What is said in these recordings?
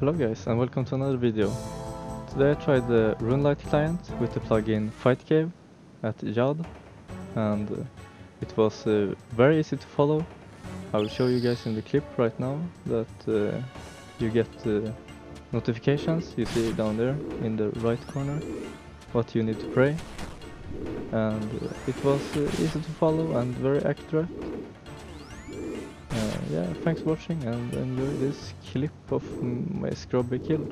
Hello guys and welcome to another video. Today I tried the Runelite client with the plugin FightCave at Yad and uh, it was uh, very easy to follow. I will show you guys in the clip right now that uh, you get uh, notifications, you see down there in the right corner what you need to pray and uh, it was uh, easy to follow and very accurate. Yeah, thanks for watching and enjoy this clip of my scrubby kill.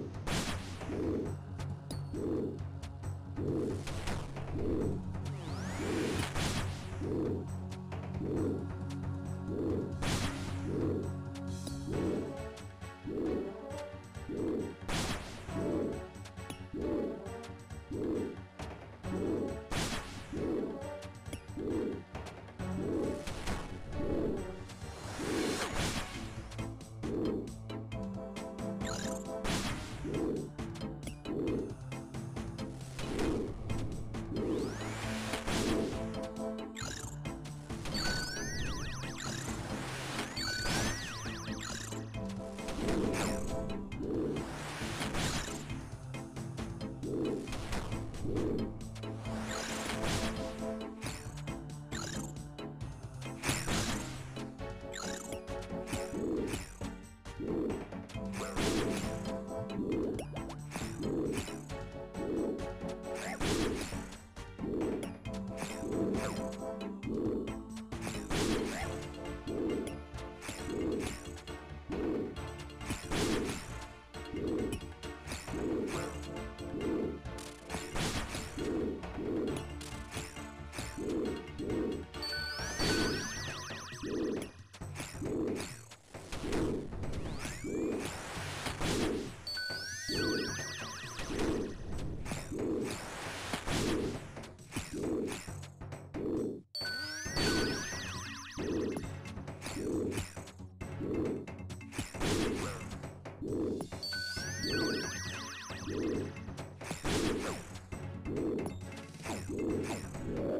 Hail. Hail.